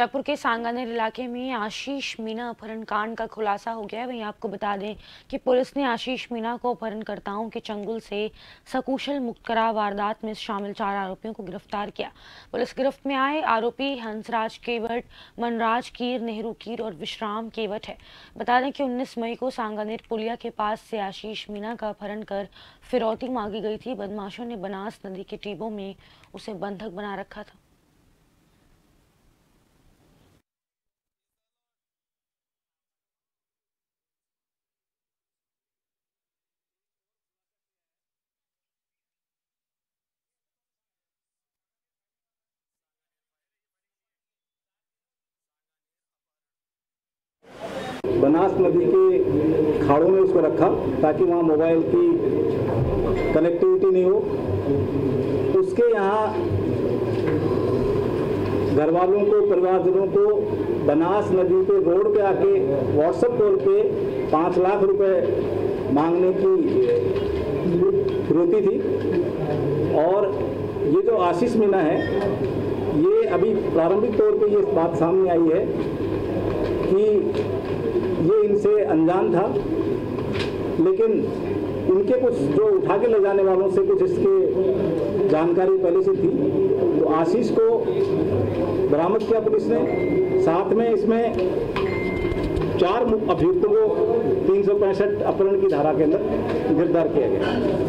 जयपुर के सांगानेर इलाके में आशीष मीना अपहरण कांड का खुलासा हो गया है। वहीं आपको बता दें कि पुलिस ने आशीष मीना को अपहरणकर्ताओं के चंगुल से सकुशल मुक्त करा। वारदात में शामिल चार आरोपियों को गिरफ़्तार किया। पुलिस गिरफ्त में आए आरोपी हंसराज केवट, मनराज कीर, नेहरू कीर और विश्राम केवट है। बता दें कि उन्नीस मई को सांगानेर पुलिया के पास से आशीष मीना का अपहरण कर फिरौती मांगी गई थी। बदमाशों ने बनास नदी के टीबों में उसे बंधक बना रखा था। बनास नदी के खाड़ों में उसको रखा ताकि वहाँ मोबाइल की कनेक्टिविटी नहीं हो। उसके यहाँ घर वालों को, परिवारजनों को बनास नदी पे रोड पे आके व्हाट्सएप कॉल पे पाँच लाख रुपए मांगने की रोती थी। और ये जो आशीष मीना है, ये अभी प्रारंभिक तौर पे ये बात सामने आई है कि ये इनसे अनजान था। लेकिन इनके कुछ जो उठा के ले जाने वालों से कुछ इसके जानकारी पहले से थी तो आशीष को बरामद किया पुलिस ने। साथ में इसमें चार अभियुक्तों को तीन सौ पैंसठ अपहरण की धारा के अंदर गिरफ़्तार किया गया।